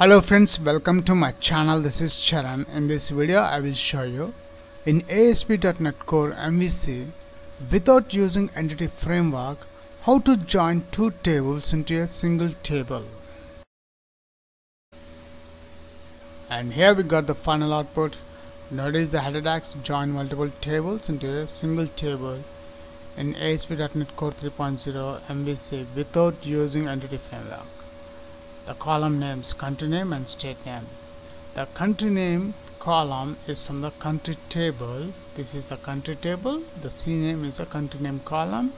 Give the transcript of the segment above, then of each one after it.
Hello friends, welcome to my channel. This is Charan. In this video, I will show you in ASP.NET Core MVC without using Entity Framework how to join two tables into a single table. And here we got the final output. Notice the header join multiple tables into a single table in ASP.NET Core 3.0 MVC without using Entity Framework the column names country name and state name. The country name column is from the country table. This is the country table. The C name is a country name column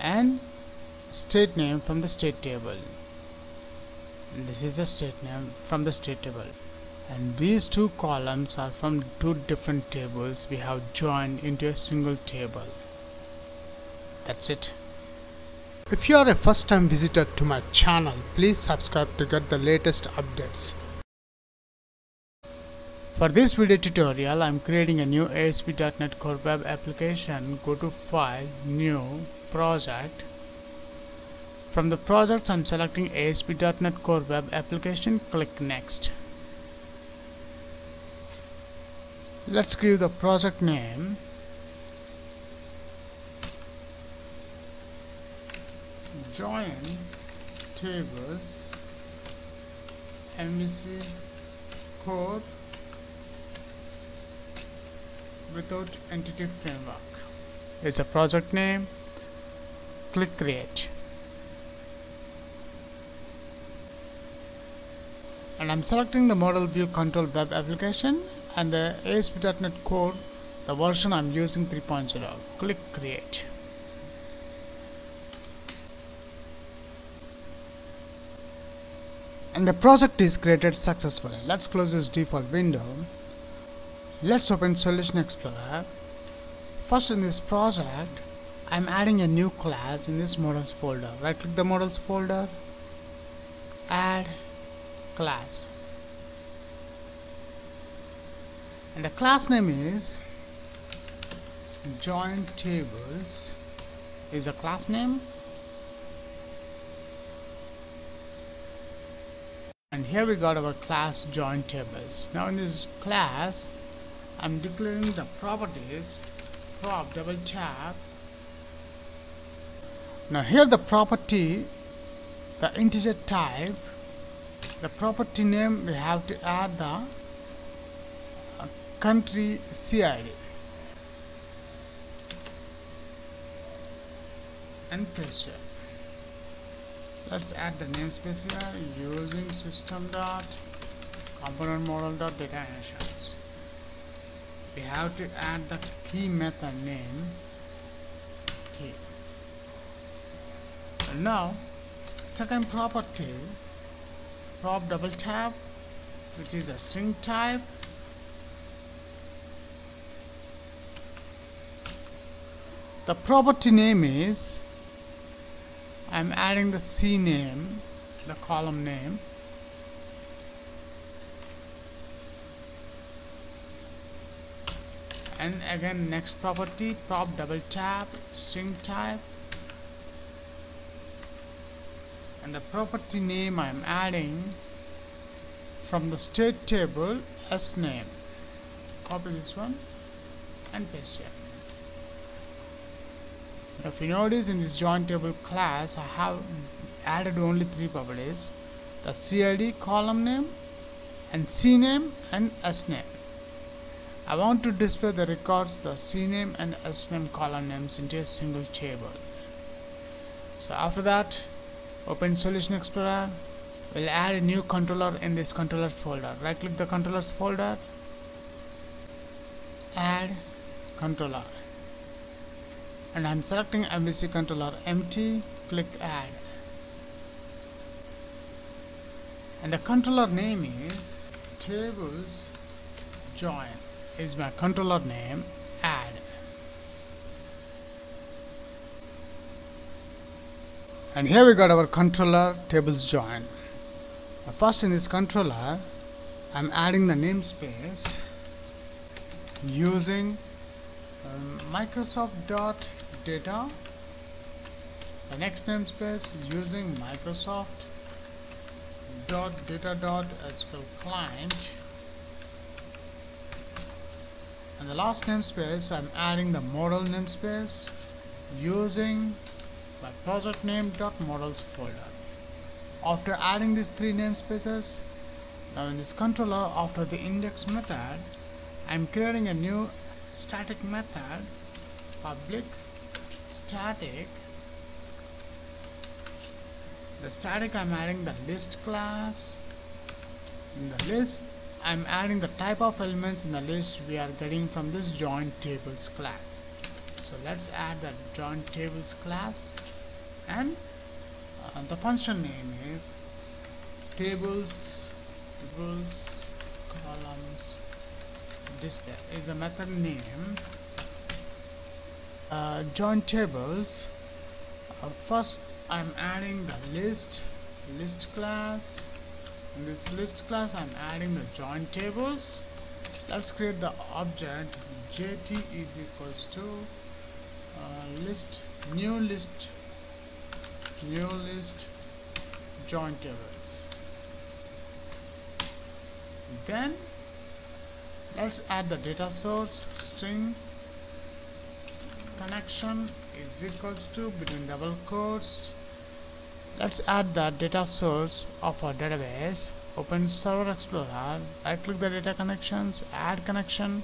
and state name from the state table. This is the state name from the state table. And these two columns are from two different tables. We have joined into a single table. That's it if you are a first time visitor to my channel, please subscribe to get the latest updates. For this video tutorial, I am creating a new ASP.NET Core Web application. Go to File, New, Project. From the projects, I am selecting ASP.NET Core Web application. Click Next. Let's give the project name join tables MVC core without entity framework. Is a project name click create. And I'm selecting the model view control web application and the ASP.NET Core the version I'm using 3.0 click create and the project is created successfully. Let's close this default window. Let's open Solution Explorer. First in this project, I'm adding a new class in this models folder. Right click the models folder, add class. And the class name is join tables is a class name and here we got our class join tables. Now in this class I'm declaring the properties prop double tap. Now here the property the integer type the property name we have to add the uh, country CID and it let's add the namespace here using system dot component model dot data we have to add the key method name key. And now second property prop double tap which is a string type. The property name is I'm adding the C name, the column name. And again next property, prop double tap, string type. And the property name I'm adding from the state table S name. Copy this one and paste it if you notice in this join table class I have added only three properties the CID column name and CNAME and SNAME I want to display the records the CNAME and SNAME column names into a single table. So after that open solution explorer. We'll add a new controller in this controllers folder. Right click the controllers folder. Add controller and I'm selecting MVC controller empty click add. And the controller name is tables join is my controller name add. And here we got our controller tables join. First in this controller I'm adding the namespace using um, Microsoft dot data. The next namespace using Microsoft dot data dot SQL client. And the last namespace I'm adding the model namespace using my project name dot models folder. After adding these three namespaces now in this controller after the index method I'm creating a new static method public static. The static I'm adding the list class. In the list I'm adding the type of elements in the list we are getting from this join tables class. So let's add the join tables class. And uh, the function name is tables tables columns display is a method name uh, join tables uh, first I'm adding the list list class. In this list class I'm adding the join tables let's create the object. Jt is equals to uh, list new list new list join tables then let's add the data source string connection is equals to between double quotes. Let's add the data source of our database. Open server explorer. Right click the data connections add connection.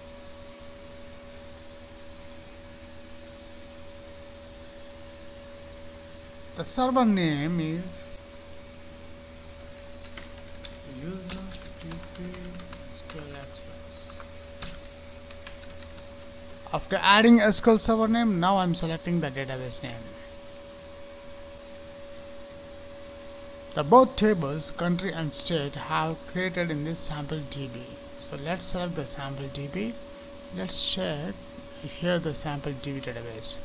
The server name is user pc sql after adding sql server name now i'm selecting the database name The both tables, country and state, have created in this sample DB. So let's select the sample DB. Let's check here the sample DB database.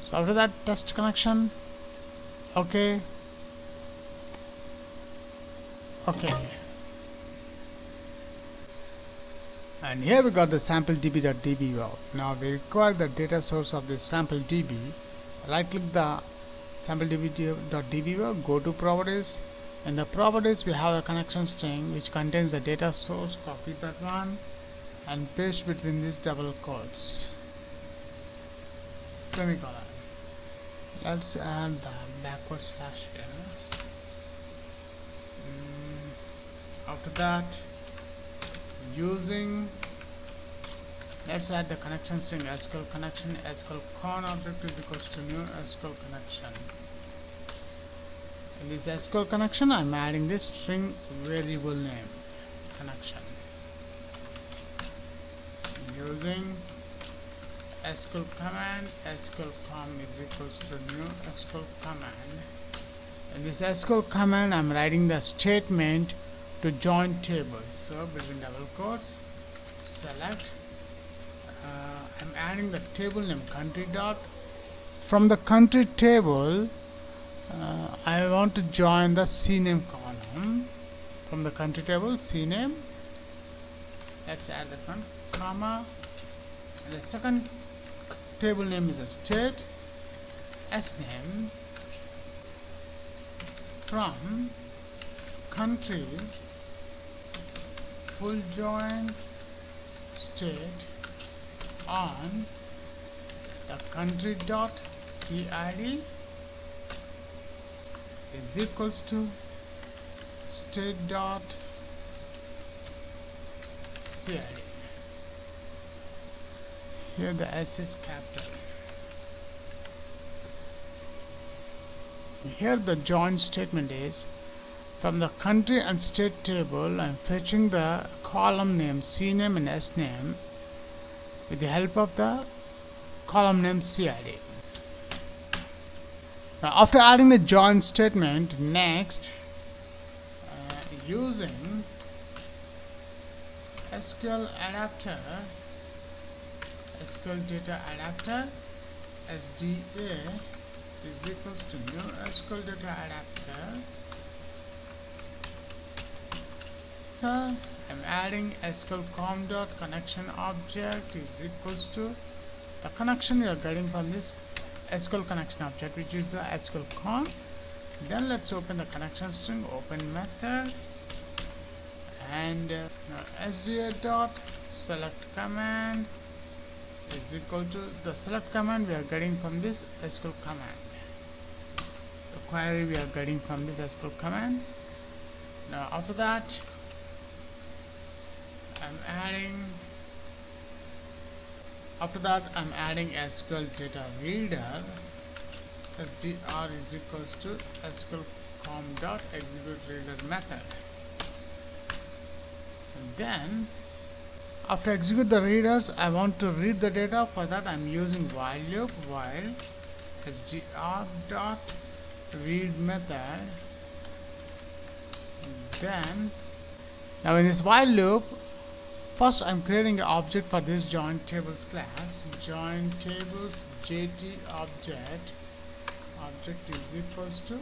So after that, test connection. Okay. Okay. And here we got the sample db.db well. Now we require the data source of this sample DB. Right click the sample.db go to properties. In the properties we have a connection string which contains the data source. Copy that one and paste between these double quotes. Semicolon. Let's add the backward slash here. Mm, after that using let's add the connection string SQL connection. SQL con object is equals to new SQL connection. In this SQL connection I'm adding this string variable name connection. Using SQL command SQL com is equals to new SQL command. In this SQL command I'm writing the statement to join tables. So between double quotes select uh, I'm adding the table name country dot. From the country table uh, I want to join the CNAME column. From the country table CNAME let's add that one comma. And the second table name is a state SNAME from country full join state on the country dot cid is equals to state dot cid here the s is capital. Here the join statement is from the country and state table I'm fetching the column name CNAME and SNAME with the help of the column name CID. Now after adding the join statement, next uh, using SQL adapter, SQL data adapter SDA is equals to new SQL data adapter. I'm adding SQL dot connection object is equals to the connection we are getting from this SQL connection object which is the SQL com then let's open the connection string open method. And uh, dot select command is equal to the select command we are getting from this SQL command. The query we are getting from this SQL command. Now after that I'm adding after that I'm adding SQL data reader SDR is equals to SQL com dot execute reader method. And then after execute the readers I want to read the data. For that I'm using while loop while SDR dot read method. Then now in this while loop first I'm creating an object for this join tables class. Join tables JT object. Object is equals to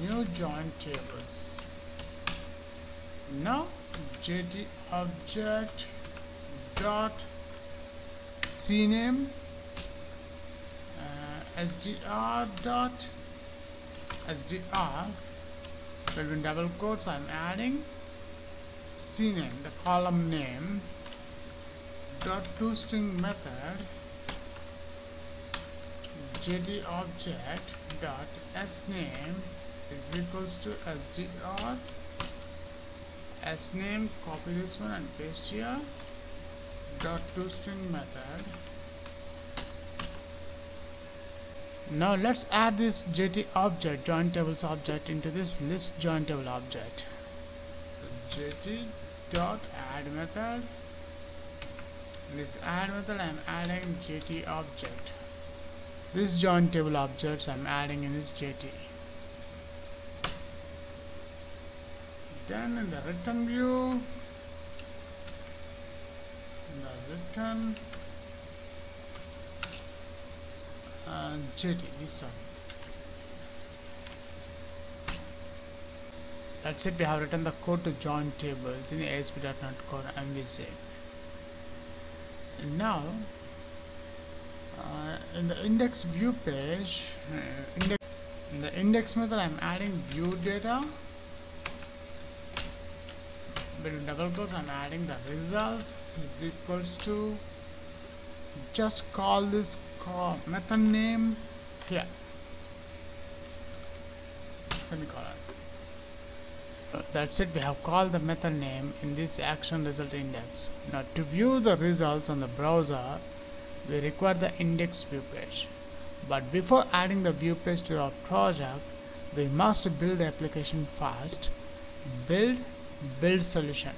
new join tables. Now JT object dot cname uh, sdr dot sdr between double quotes I'm adding cname the column name dot toString method jd object dot sname is equals to sdr sname copy this one and paste here dot toString method. Now let's add this JT object join tables object into this list join table object JT dot add method. In this add method I'm adding JT object. This join table objects I'm adding in this JT then in the return view in the return uh, and JT this one that's it. We have written the code to join tables in ASP.NET Core MVC now uh, in the index view page uh, index, in the index method I'm adding view data. Between double quotes I'm adding the results is equals to just call this call method name here. Semicolon that's it we have called the method name in this action result index. Now to view the results on the browser we require the index view page. But before adding the view page to our project we must build the application first. Build build solution.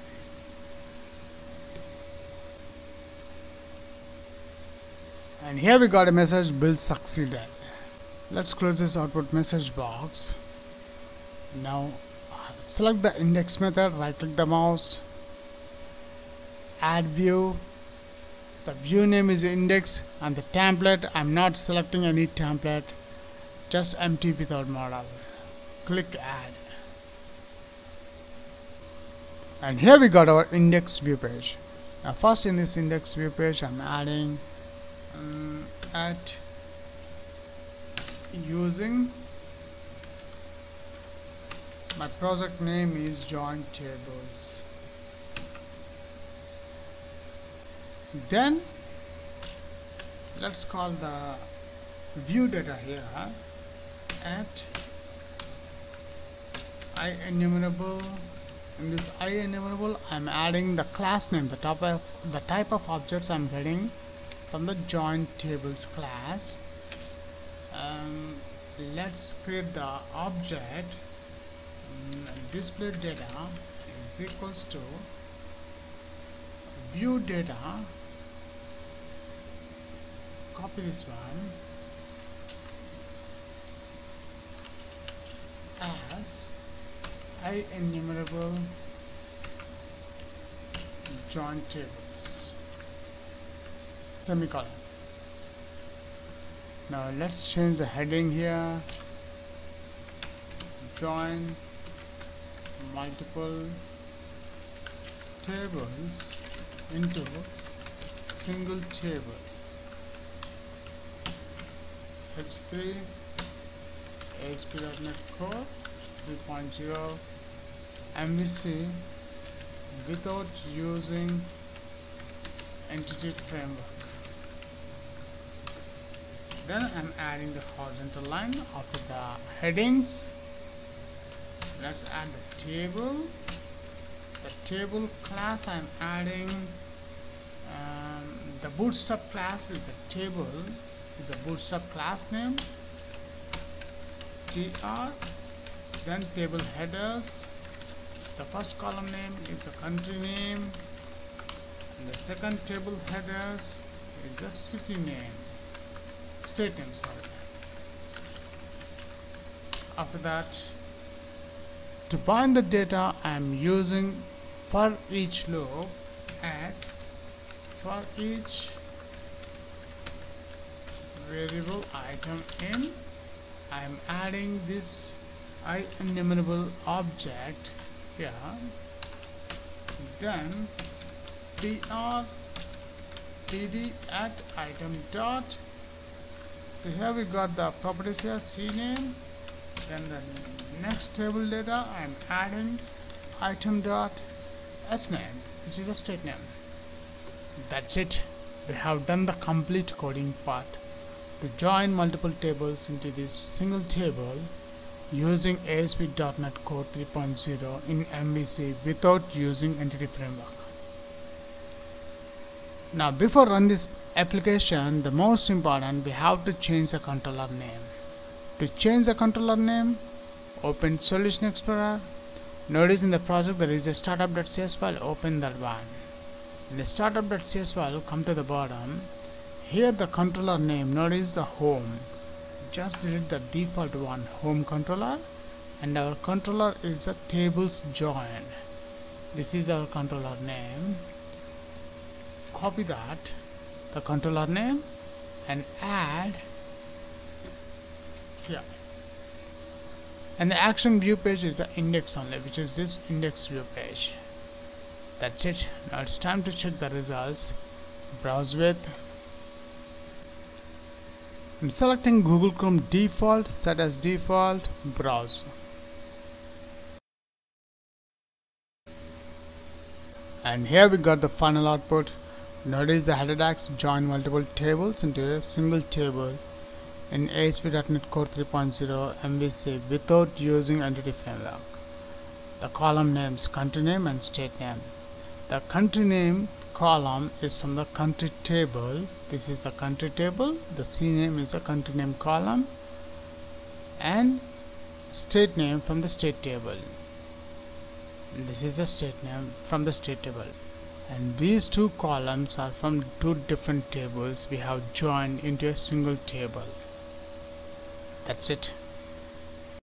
And here we got a message build succeeded. Let's close this output message box. Now select the index method right click the mouse add view. The view name is index and the template. I'm not selecting any template just empty without model. Click add. And here we got our index view page. Now first in this index view page I'm adding um, at using my project name is join tables. Then let's call the view data here at i enumerable in this i enumerable i'm adding the class name the type of the type of objects i'm getting from the join tables class. Um, let's create the object display data is equals to view data copy this one as i enumerable join tables semicolon. Now let's change the heading here. Join multiple tables into single table. H3 ASP.NET Core 3.0 MVC without using entity framework. Then I'm adding the horizontal line after the headings let's add the table. The table class I'm adding um, the bootstrap class is a table is a bootstrap class name. Tr then table headers. The first column name is a country name. The second table headers is a city name. State name sorry. After that to bind the data I am using for each loop at for each variable item in I am adding this IEnumerable object here. Then tr td at item dot so here we got the properties here cname then the next table data I am adding item dot sname which is a state name that's it we have done the complete coding part to join multiple tables into this single table using ASP.NET Core 3.0 in MVC without using Entity Framework. Now before run this application, the most important we have to change the controller name. To change the controller name, open Solution Explorer. Notice in the project there is a startup.cs file, open that one. In the startup.cs file, come to the bottom. Here the controller name, notice the home just delete the default one home controller and our controller is a tables join this is our controller name copy that the controller name and add here. And the action view page is the index only which is this index view page. That's it. Now it's time to check the results. Browse with. I'm selecting Google Chrome default set as default browse. And here we got the final output. Notice the header join multiple tables into a single table in ASP.NET Core 3.0 MVC without using entity framework the column names country name and state name. The country name column is from the country table. This is a country table. The CNAME is a country name column and state name from the state table. This is the state name from the state table. And these two columns are from two different tables. We have joined into a single table that's it